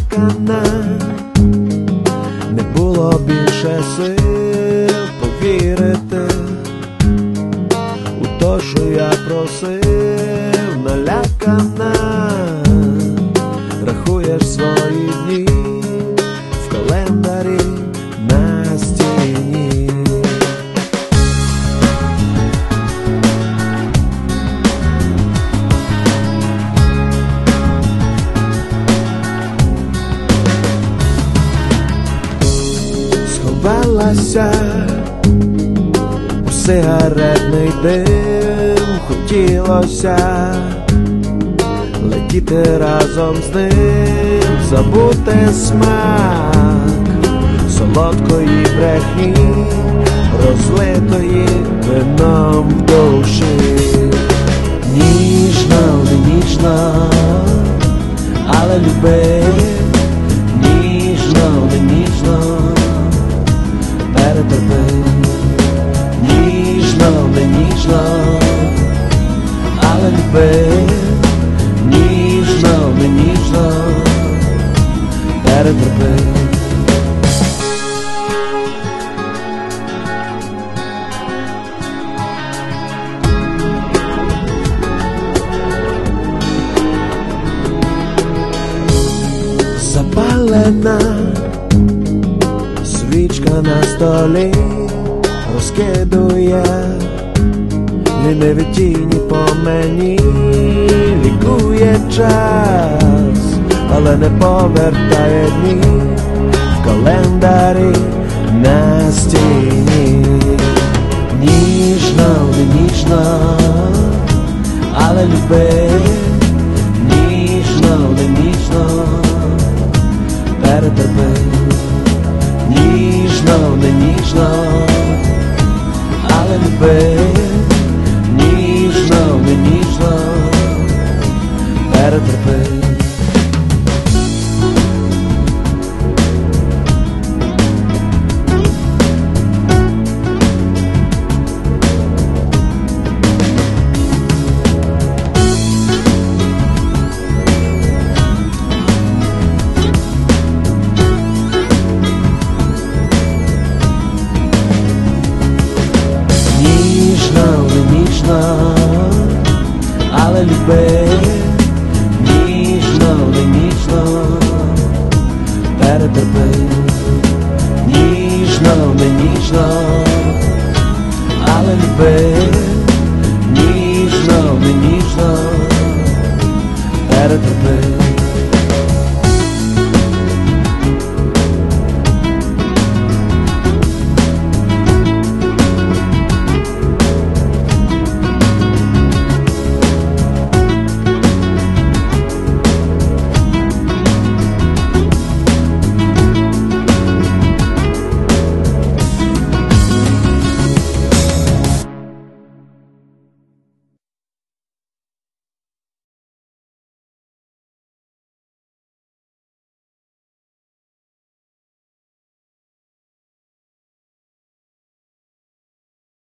лякана, не було більше сил повірити у то, що я просив, налякана, рахуєш свої. Сховалася у сигаретний дим, хотілося летіти разом з ним, забути смак солодкої брехні, розлитої вином в душі. Ніжно, не ніжно, але люби, ніжно, але люби, ніжно, не ніжно, перетерпи. запалена свічка на столі розкидує ліниві тіні по мені, лікує час, але не повертає дні. В календарі на стіні. Ніжно, не ніжно, але люби, але люби, ніжно, не ніжно, перетерпи, ніжно, не ніжно, але люби.